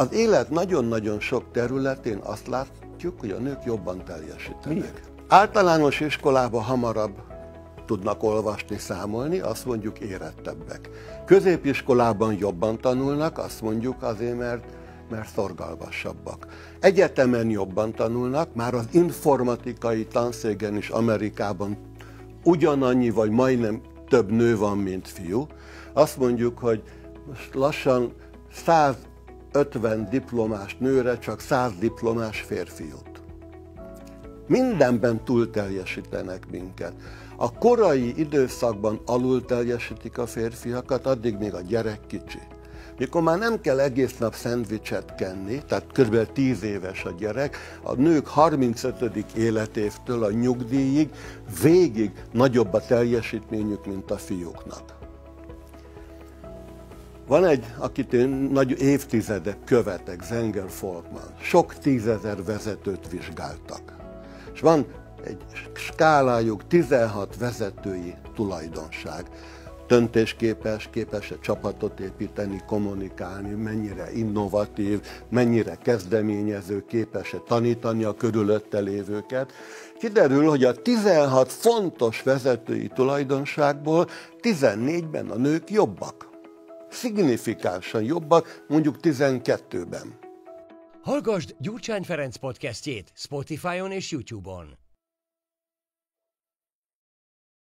Az élet nagyon-nagyon sok területén azt látjuk, hogy a nők jobban teljesítenek. Miért? Általános iskolában hamarabb tudnak olvasni, számolni, azt mondjuk érettebbek. Középiskolában jobban tanulnak, azt mondjuk azért, mert, mert szorgalmasabbak. Egyetemen jobban tanulnak, már az informatikai tanszégen is Amerikában ugyanannyi, vagy majdnem több nő van, mint fiú. Azt mondjuk, hogy most lassan 150 diplomás nőre csak 100 diplomás férfiút. Mindenben túl teljesítenek minket. A korai időszakban alul teljesítik a férfiakat, addig még a gyerek kicsi. Mikor már nem kell egész nap szendvicset kenni, tehát kb. 10 éves a gyerek, a nők 35. életévtől a nyugdíjig végig nagyobb a teljesítményük, mint a fiúknak. Van egy, akit én nagy évtizedek követek, Zenger Folkman. Sok tízezer vezetőt vizsgáltak. És van egy skálájuk 16 vezetői tulajdonság. Döntésképes, képes egy csapatot építeni, kommunikálni, mennyire innovatív, mennyire kezdeményező, képes tanítani a körülötte lévőket. Kiderül, hogy a 16 fontos vezetői tulajdonságból 14-ben a nők jobbak. Szignifikánsan jobbak, mondjuk 12-ben. Hallgasd Gyurcsány Ferenc podcastjét Spotify-on és YouTube-on.